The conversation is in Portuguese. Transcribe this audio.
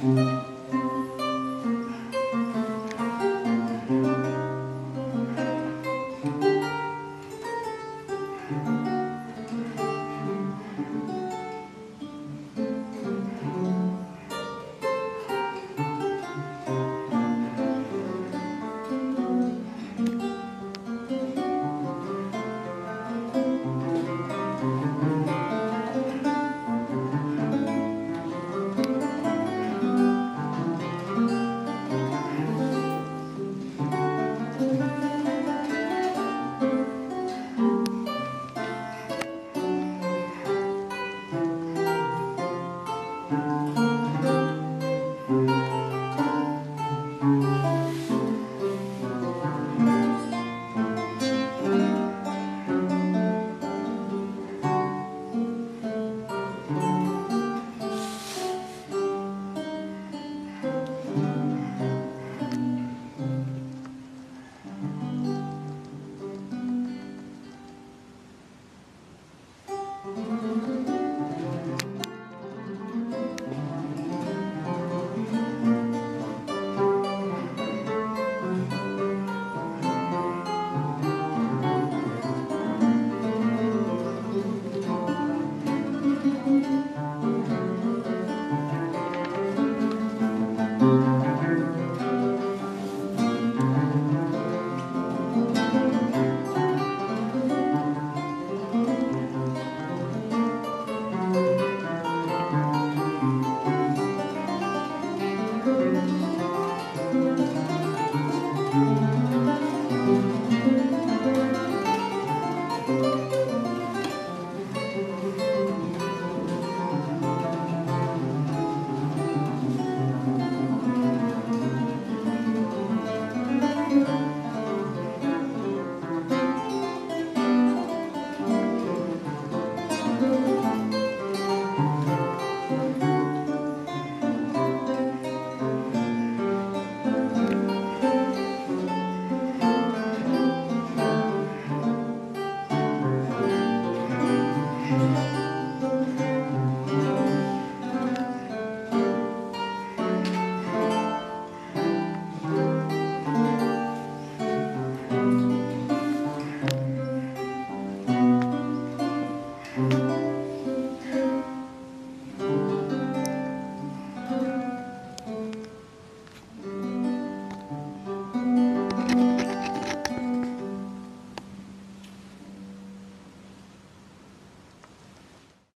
Música